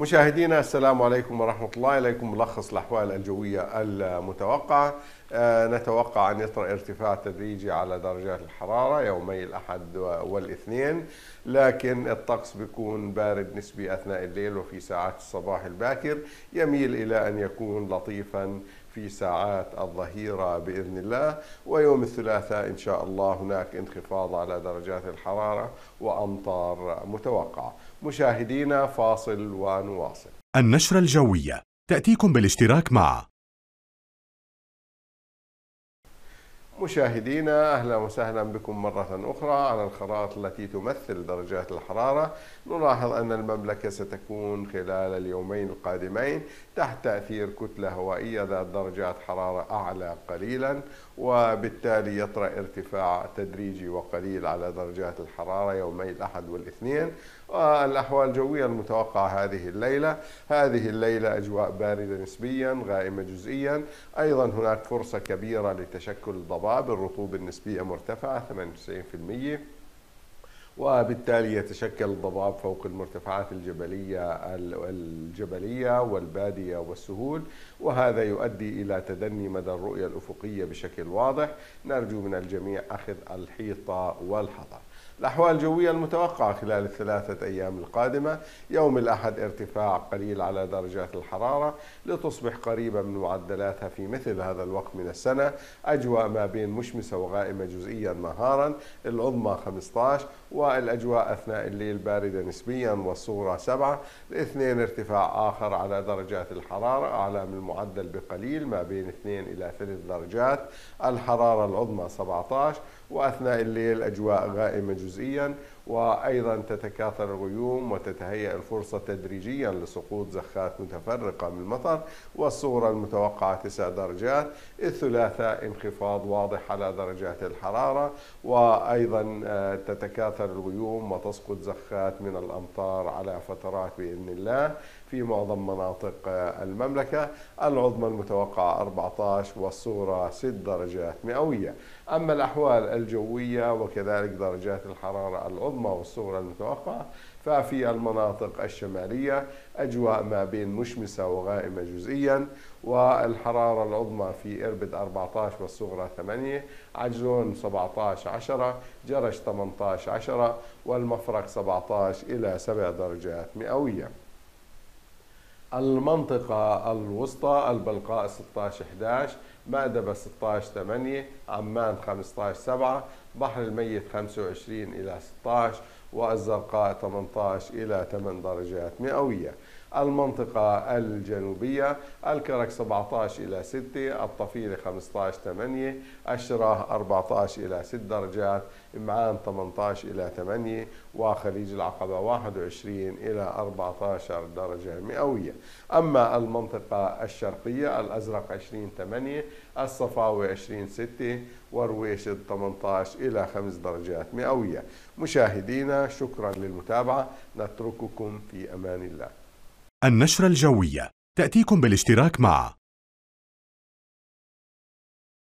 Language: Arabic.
مشاهدينا السلام عليكم ورحمة الله إليكم. ملخص الأحوال الجوية المتوقعة. آه، نتوقع أن يطرأ ارتفاع تدريجي على درجات الحرارة يومي الأحد والاثنين لكن الطقس بيكون بارد نسبي أثناء الليل وفي ساعات الصباح الباكر. يميل إلى أن يكون لطيفا في ساعات الظهيرة بإذن الله ويوم الثلاثاء إن شاء الله هناك انخفاض على درجات الحرارة وأمطار متوقعة. مشاهدينا فاصل ونواصل. النشرة الجوية تأتيكم بالاشتراك مع مشاهدينا أهلا وسهلا بكم مرة أخرى على الخرائط التي تمثل درجات الحرارة. نلاحظ أن المملكة ستكون خلال اليومين القادمين تحت تأثير كتلة هوائية ذات درجات حرارة أعلى قليلا وبالتالي يطرأ ارتفاع تدريجي وقليل على درجات الحرارة يومي الأحد والاثنين. والأحوال الجوية المتوقعة هذه الليلة هذه الليلة أجواء باردة نسبيا غائمة جزئيا. أيضا هناك فرصة كبيرة لتشكل ضباب الرطوبة النسبية مرتفعة 98% وبالتالي يتشكل الضباب فوق المرتفعات الجبلية الجبلية والبادية والسهول وهذا يؤدي إلى تدني مدى الرؤية الأفقية بشكل واضح. نرجو من الجميع أخذ الحيطة والحذر الأحوال الجوية المتوقعة خلال الثلاثة أيام القادمة. يوم الأحد ارتفاع قليل على درجات الحرارة لتصبح قريبة من معدلاتها في مثل هذا الوقت من السنة. أجواء ما بين مشمسة وغائمة جزئيا نهارا العظمى 15 والأجواء أثناء الليل باردة نسبيا والصورة 7 الاثنين ارتفاع آخر على درجات الحرارة أعلى من المعدل بقليل ما بين 2 إلى 3 درجات الحرارة العظمى 17 وأثناء الليل أجواء غائمة جزئيا وأيضا تتكاثر الغيوم وتتهيأ الفرصة تدريجيا لسقوط زخات متفرقة من المطر والصورة المتوقعة 9 درجات الثلاثاء انخفاض واضح على درجات الحرارة وأيضا آه، تتكاثر الغيوم وتسقط زخات من الأمطار على فترات بإذن الله. في معظم مناطق المملكة. العظمى المتوقعة 14 والصورة 6 درجات مئوية. أما الأحوال الجوية وكذلك درجات الحرارة العظمى والصغرى المتوقعة ففي المناطق الشمالية أجواء ما بين مشمسة وغائمة جزئيا والحرارة العظمى في إربد 14 والصغرى 8 عجلون 17 10 جرش 18 10 والمفرق 17 إلى 7 درجات مئوية. المنطقة الوسطى البلقاء 16 11 مأدبة 16 8 عمان 15 7 بحر الميت 25 إلى 16 والزرقاء 18 إلى 8 درجات مئوية. المنطقة الجنوبية الكرك 17 إلى 6 الطفيلة 15 8 الشراه 14 إلى 6 درجات إمعان 18 إلى 8 وخليج العقبة 21 إلى 14 درجة مئوية. أما المنطقة الشرقية الأزرق 20 8 الصفاوي 20 6 ورويشد 18 إلى 5 درجات مئوية. مشاهدينا شكرا للمتابعة. نترككم في أمان الله. النشرة الجوية. تأتيكم بالاشتراك مع